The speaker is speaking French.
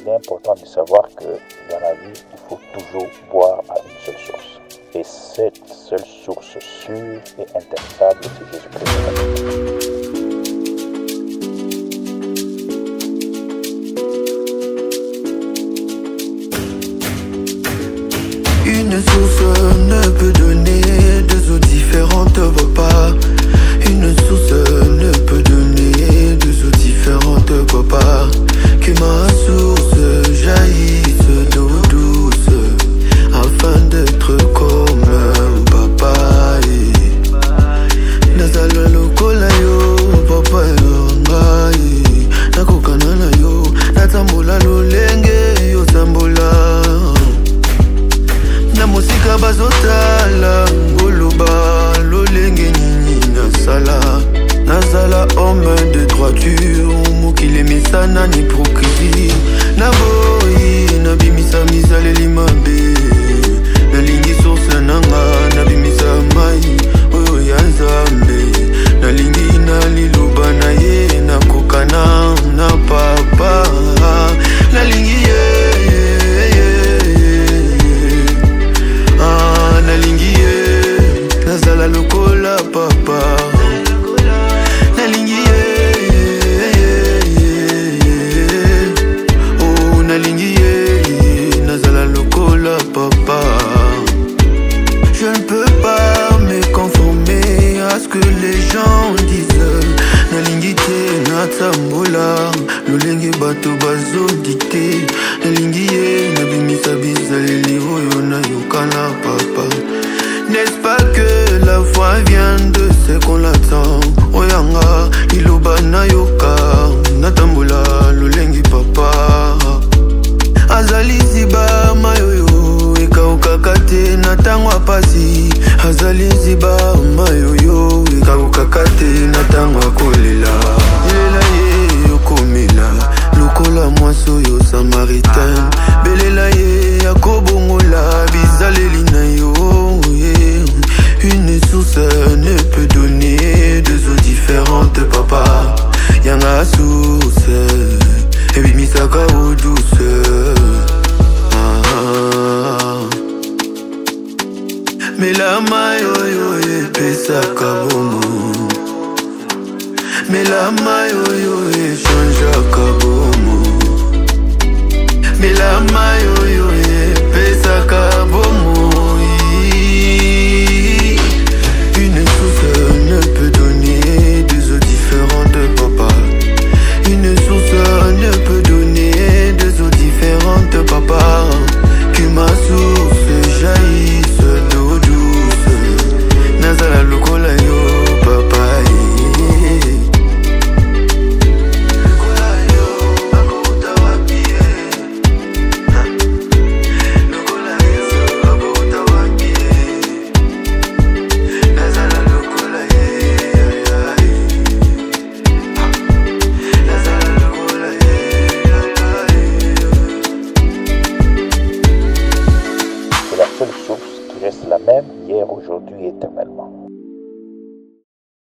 il est important de savoir que dans la vie, il faut toujours boire à une seule source. Et cette seule source sûre et intestable, c'est Jésus-Christ. Une source ne peut donner de droiture. Mokili emisana ni prokriti naboyi je ne peux pas me conformer à ce que les gens disent. Nalingi te natambola lolenge bato bazodikte nalingi ye nabimisa bizaleli oyo nayokana papa mpasi azali ziba. melama oyo epesaka bomo. Melama oyo